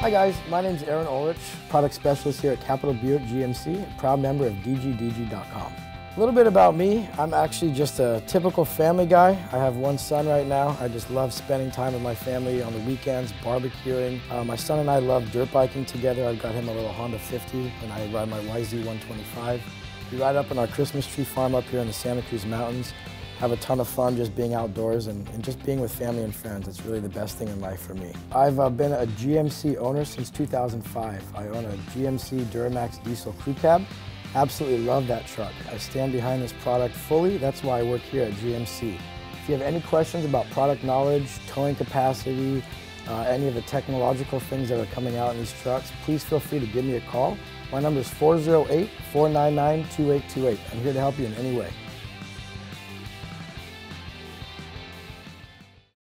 Hi guys, my name is Aaron Ulrich, product specialist here at Capitol Buick GMC, proud member of DGDG.com. A little bit about me, I'm actually just a typical family guy. I have one son right now. I just love spending time with my family on the weekends, barbecuing. Uh, my son and I love dirt biking together. I've got him a little Honda 50 and I ride my YZ125. We ride up on our Christmas tree farm up here in the Santa Cruz Mountains have a ton of fun just being outdoors and, and, just being with family and friends. It's really the best thing in life for me. I've uh, been a GMC owner since 2005. I own a GMC Duramax diesel crew cab. Absolutely love that truck. I stand behind this product fully. That's why I work here at GMC. If you have any questions about product knowledge, towing capacity, uh, any of the technological things that are coming out in these trucks, please feel free to give me a call. My number is 408-499-2828. I'm here to help you in any way.